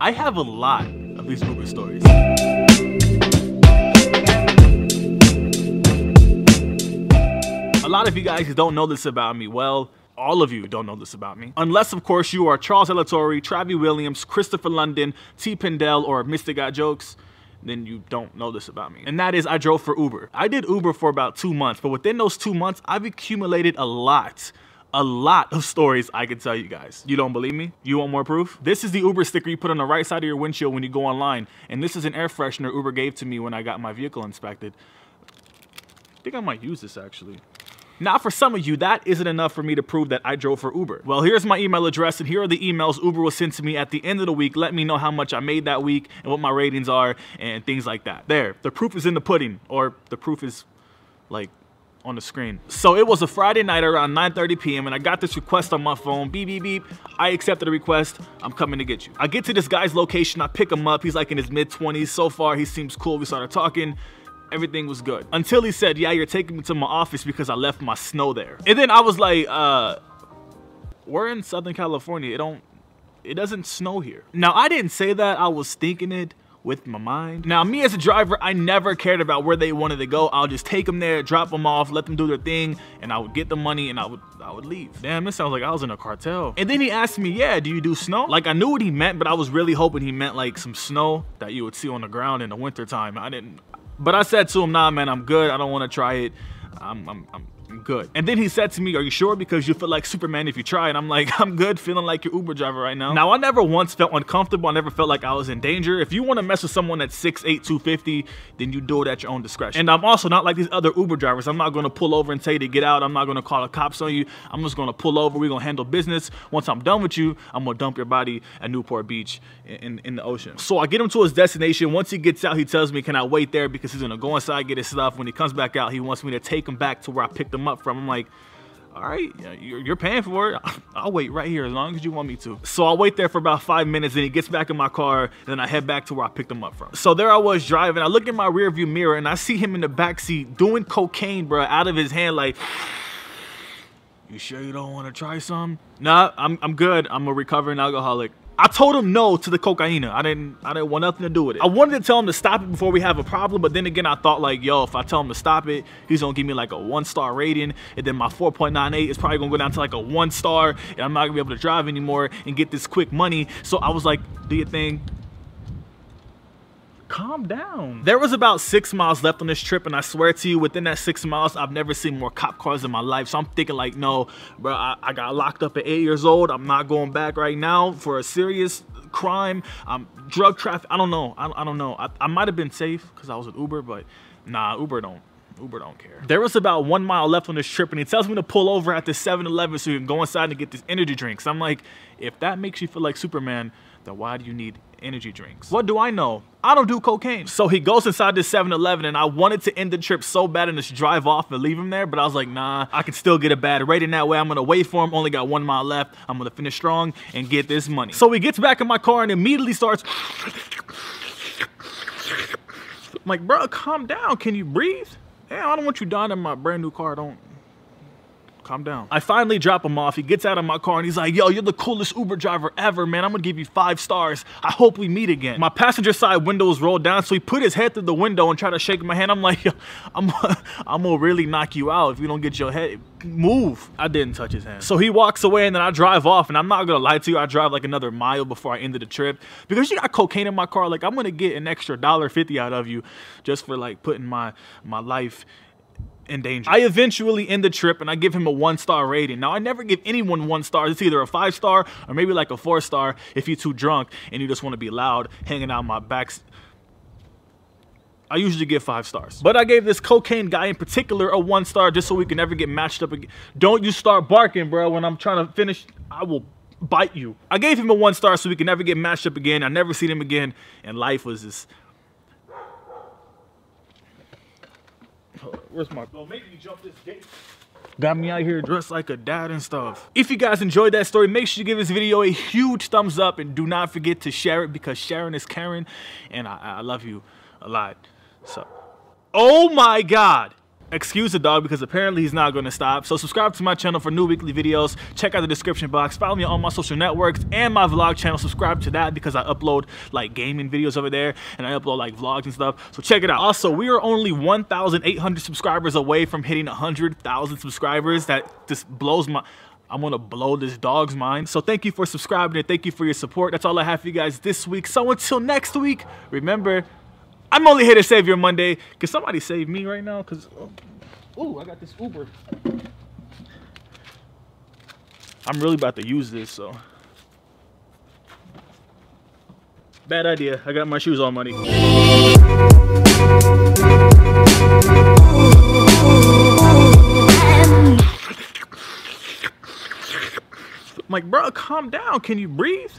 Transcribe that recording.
I have a lot of these Uber stories. A lot of you guys don't know this about me. Well, all of you don't know this about me. Unless, of course, you are Charles Elatorre, Travi Williams, Christopher London, T. Pendel, or Mr. Got Jokes, then you don't know this about me. And that is I drove for Uber. I did Uber for about two months, but within those two months, I've accumulated a lot a lot of stories I could tell you guys. You don't believe me? You want more proof? This is the Uber sticker you put on the right side of your windshield when you go online. And this is an air freshener Uber gave to me when I got my vehicle inspected. I think I might use this actually. Now, for some of you, that isn't enough for me to prove that I drove for Uber. Well, here's my email address, and here are the emails Uber will send to me at the end of the week. Let me know how much I made that week and what my ratings are and things like that. There, the proof is in the pudding, or the proof is like on the screen. So it was a Friday night around 9.30 p.m. and I got this request on my phone, beep, beep, beep. I accepted the request, I'm coming to get you. I get to this guy's location, I pick him up, he's like in his mid 20s. So far, he seems cool, we started talking everything was good. Until he said, yeah, you're taking me to my office because I left my snow there. And then I was like, uh, we're in Southern California. It don't, it doesn't snow here. Now, I didn't say that. I was thinking it with my mind. Now, me as a driver, I never cared about where they wanted to go. I'll just take them there, drop them off, let them do their thing, and I would get the money and I would I would leave. Damn, this sounds like I was in a cartel. And then he asked me, yeah, do you do snow? Like I knew what he meant, but I was really hoping he meant like some snow that you would see on the ground in the wintertime. I didn't, but I said to him, nah, man, I'm good. I don't want to try it. I'm, I'm, I'm good. And then he said to me, are you sure? Because you feel like Superman if you try. And I'm like, I'm good feeling like your Uber driver right now. Now, I never once felt uncomfortable. I never felt like I was in danger. If you want to mess with someone that's 6'8", 250, then you do it at your own discretion. And I'm also not like these other Uber drivers. I'm not going to pull over and tell you to get out. I'm not going to call the cops on you. I'm just going to pull over. We're going to handle business. Once I'm done with you, I'm going to dump your body at Newport Beach in, in the ocean. So I get him to his destination. Once he gets out, he tells me, can I wait there? Because he's going to go inside, get his stuff. When he comes back out, he wants me to take him back to where I picked him up from. I'm like, all right, you're paying for it. I'll wait right here as long as you want me to. So I'll wait there for about five minutes and he gets back in my car and then I head back to where I picked him up from. So there I was driving. I look in my rear view mirror and I see him in the back seat doing cocaine, bro, out of his hand like, you sure you don't want to try some? Nah, I'm, I'm good. I'm a recovering alcoholic. I told him no to the cocaine. I didn't I didn't want nothing to do with it. I wanted to tell him to stop it before we have a problem, but then again I thought like, yo, if I tell him to stop it, he's gonna give me like a one star rating, and then my 4.98 is probably gonna go down to like a one star, and I'm not gonna be able to drive anymore and get this quick money. So I was like, do your thing, calm down. There was about six miles left on this trip, and I swear to you, within that six miles, I've never seen more cop cars in my life. So I'm thinking like, no, bro, I, I got locked up at eight years old. I'm not going back right now for a serious crime, um, drug traffic. I don't know. I, I don't know. I, I might have been safe because I was with Uber, but nah, Uber don't. Uber don't care. There was about one mile left on this trip and he tells me to pull over at the 7-Eleven so you can go inside and get this energy drinks. I'm like, if that makes you feel like Superman, then why do you need energy drinks? What do I know? I don't do cocaine. So he goes inside this 7-Eleven and I wanted to end the trip so bad and just drive off and leave him there, but I was like, nah, I can still get a bad rating that way. I'm gonna wait for him, only got one mile left. I'm gonna finish strong and get this money. So he gets back in my car and immediately starts I'm like, bro, calm down. Can you breathe? Yeah, I don't want you dying in my brand new car. Don't, calm down. I finally drop him off. He gets out of my car and he's like, yo, you're the coolest Uber driver ever, man. I'm gonna give you five stars. I hope we meet again. My passenger side window is rolled down, so he put his head through the window and tried to shake my hand. I'm like, I'm, I'm gonna really knock you out if you don't get your head, move. I didn't touch his hand. So he walks away and then I drive off and I'm not gonna lie to you, I drive like another mile before I ended the trip. Because you got cocaine in my car, like I'm gonna get an extra dollar fifty out of you just for like putting my, my life in danger. I eventually end the trip and I give him a one star rating. Now I never give anyone one star. It's either a five star or maybe like a four star if you're too drunk and you just want to be loud hanging out my back. I usually give five stars. But I gave this cocaine guy in particular a one star just so we can never get matched up again. Don't you start barking, bro, when I'm trying to finish. I will bite you. I gave him a one star so we can never get matched up again. I never seen him again. And life was just Where's my? Don't make me jump this gate. Got me out here dressed like a dad and stuff. If you guys enjoyed that story, make sure you give this video a huge thumbs up and do not forget to share it because sharing is caring and I, I love you a lot. So, oh my God. Excuse the dog because apparently he's not going to stop. So subscribe to my channel for new weekly videos. Check out the description box. Follow me on my social networks and my vlog channel. Subscribe to that because I upload like gaming videos over there and I upload like vlogs and stuff. So check it out. Also, we are only 1,800 subscribers away from hitting 100,000 subscribers. That just blows my... I'm gonna blow this dog's mind. So thank you for subscribing and thank you for your support. That's all I have for you guys this week. So until next week, remember, I'm only here to save your Monday. Can somebody save me right now? Cause, oh, I got this Uber. I'm really about to use this, so. Bad idea. I got my shoes on money. I'm like, bro, calm down. Can you breathe?